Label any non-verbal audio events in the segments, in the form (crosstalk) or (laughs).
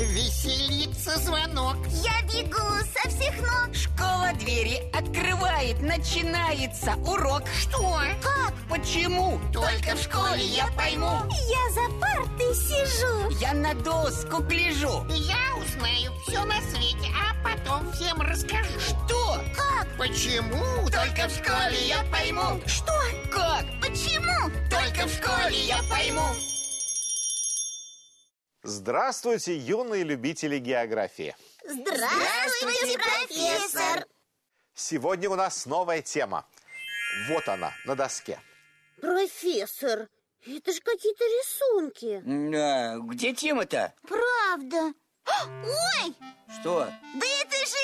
Веселится звонок Я бегу со всех ног Школа двери открывает, начинается урок Что? Как? Почему? Только в школе я пойму Я за партой сижу Я на доску гляжу Я узнаю все на свете, а потом всем расскажу Что? Как? Почему? Только в школе я пойму Что? Как? Почему? Только в школе я пойму Здравствуйте, юные любители географии! Здравствуйте, профессор Сегодня у нас новая тема. Вот она, на доске. Профессор, это же какие-то рисунки. Да, где тема-то? Правда Ой, Что? да это же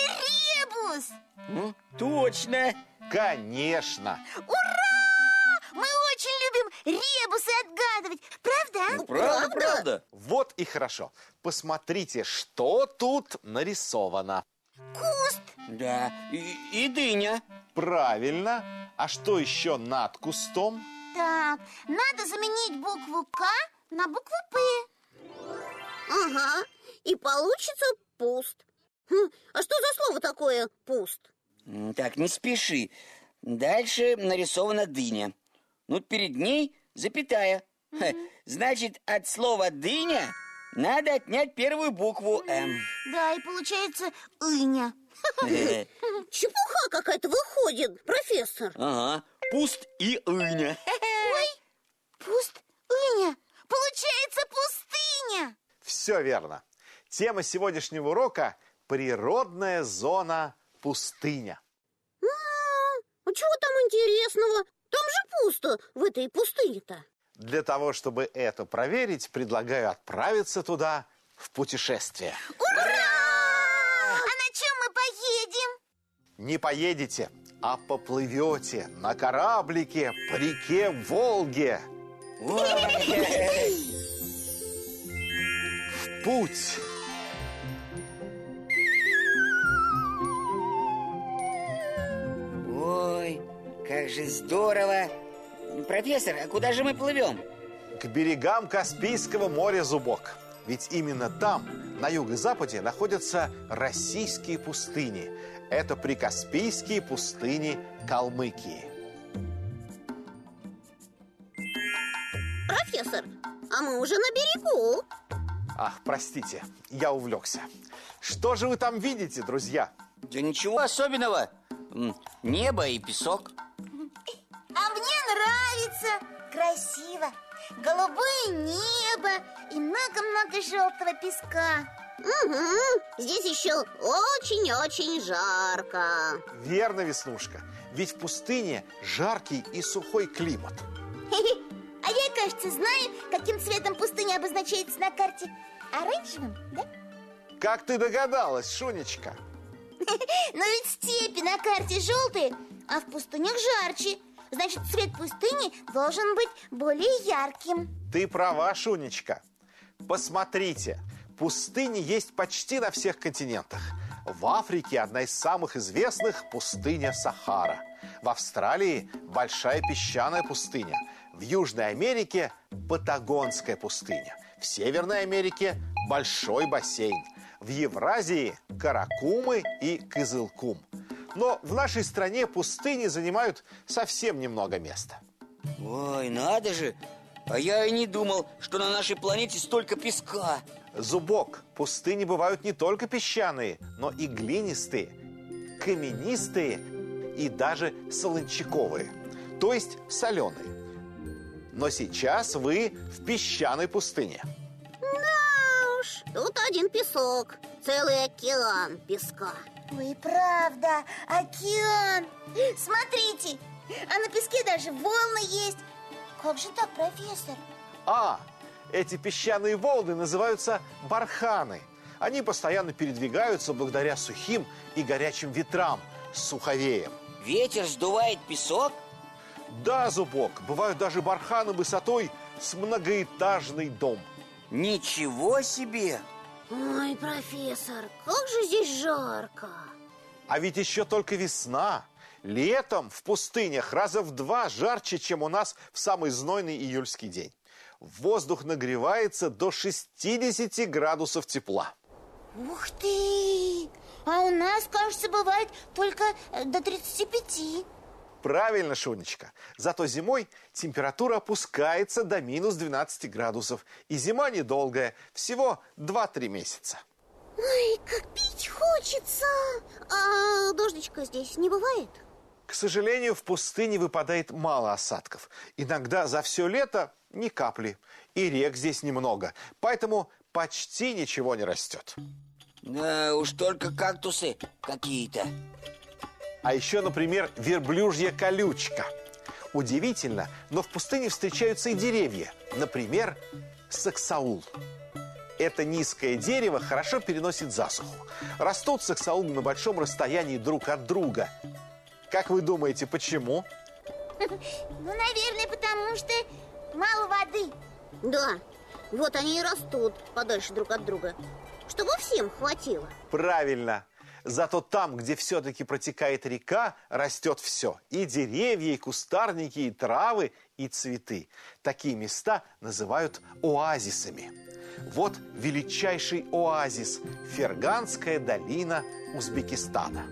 ребус М? Точно Конечно! Мы очень любим ребусы отгадывать Правда? Правда, Вот и хорошо. Посмотрите, что тут нарисовано. Куст Да, и, и дыня Правильно. А что еще над кустом? Так, надо заменить букву К на букву П Ага, и получится пуст. Хм, а что за слово такое пуст? Так, не спеши Дальше нарисована дыня Ну, перед ней запятая Значит, от слова «дыня» надо отнять первую букву «М» Да, и получается Иня (laughs) Чепуха какая-то выходит, профессор. Ага, пуст и ыня Пуст Иня Получается пустыня Все верно. Тема сегодняшнего урока – природная зона пустыня. А чего там интересного? Там же пусто в этой пустыне-то. Для того, чтобы это проверить, предлагаю отправиться туда в путешествие. А на чем мы поедем? Не поедете, а поплывете на кораблике по реке Волге. В путь! Ой, как же здорово Профессор, а куда же мы плывем? К берегам Каспийского моря Зубок. Ведь именно там, на юго-западе, находятся российские пустыни. Это прикаспийские пустыни Калмыкии. Профессор, а мы уже на берегу. Ах, простите, я увлекся. Что же вы там видите, друзья? Да ничего особенного Небо и песок А мне нравится Красиво Голубое небо И много-много желтого песка Угу, здесь еще очень-очень жарко. Верно, Веснушка. Ведь в пустыне жаркий и сухой климат. А я, кажется, знаю, каким цветом пустыня обозначается на карте Оранжевым, да? Как ты догадалась, Шунечка? (laughs) Но ведь степи на карте желтые, а в пустынях жарче Значит, цвет пустыни должен быть более ярким Ты права, Шунечка. Посмотрите, пустыни есть почти на всех континентах. В Африке одна из самых известных – пустыня Сахара. В Австралии – большая песчаная пустыня. В Южной Америке – Патагонская пустыня. В Северной Америке – большой бассейн. В Евразии – Каракумы и Кызылкум. Но в нашей стране пустыни занимают совсем немного места. Ой, надо же А я и не думал, что на нашей планете столько песка Зубок. Пустыни бывают не только песчаные, но и глинистые, каменистые и даже солончаковые, то есть соленые. Но сейчас вы в песчаной пустыне. Да уж, тут один песок, целый океан песка. Ой, правда, океан Смотрите, а на песке даже волны есть Как же так, профессор? А, эти песчаные волны называются барханы. Они постоянно передвигаются благодаря сухим и горячим ветрам с суховеем. Ветер сдувает песок? Да, Зубок, бывают даже барханы высотой с многоэтажный дом. Ничего себе! Ой, профессор, как же здесь жарко. А ведь еще только весна. Летом в пустынях раза в два жарче, чем у нас в самый знойный июльский день. воздух нагревается до 60 градусов тепла. Ух ты! А у нас, кажется, бывает только э, до 35. Правильно, Шунечка. Зато зимой температура опускается до минус 12 градусов. И зима недолгая, всего 2-3 месяца. Ой, как пить хочется. А дождичка здесь не бывает? К сожалению, в пустыне выпадает мало осадков. Иногда за все лето ни капли. И рек здесь немного. Поэтому почти ничего не растет. Да уж только кактусы какие-то. А еще, например, верблюжья колючка. Удивительно, но в пустыне встречаются и деревья. Например, саксаул. Это низкое дерево хорошо переносит засуху. Растут саксаулы на большом расстоянии друг от друга. Как вы думаете, почему? Ну, наверное, потому что мало воды. Да, вот они и растут подальше друг от друга. Чтобы всем хватило. Правильно. Зато там, где все-таки протекает река, растет все. И деревья, и кустарники, и травы, и цветы. Такие места называют оазисами. Вот величайший оазис – Ферганская долина Узбекистана.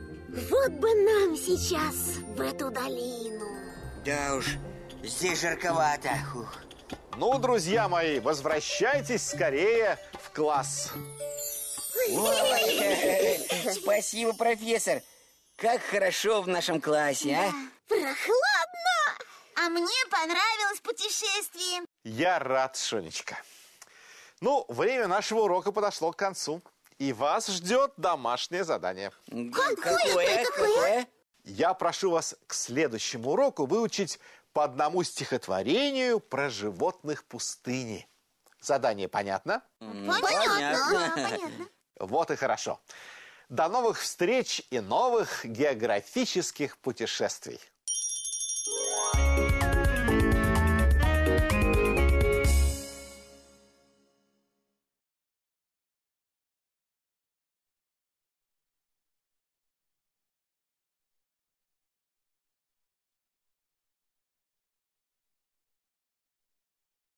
Вот бы нам сейчас в эту долину. Да уж, здесь жарковато. Фух. Ну, друзья мои, возвращайтесь скорее в класс. Ой, Спасибо, профессор. Как хорошо в нашем классе, а? Прохладно! А мне понравилось путешествие. Я рад, Шонечка. Ну, время нашего урока подошло к концу. И вас ждет домашнее задание. Какое? Какое? Я прошу вас к следующему уроку выучить по одному стихотворению про животных пустыни. Задание понятно? Понятно. Понятно. Вот и хорошо. До новых встреч и новых географических путешествий.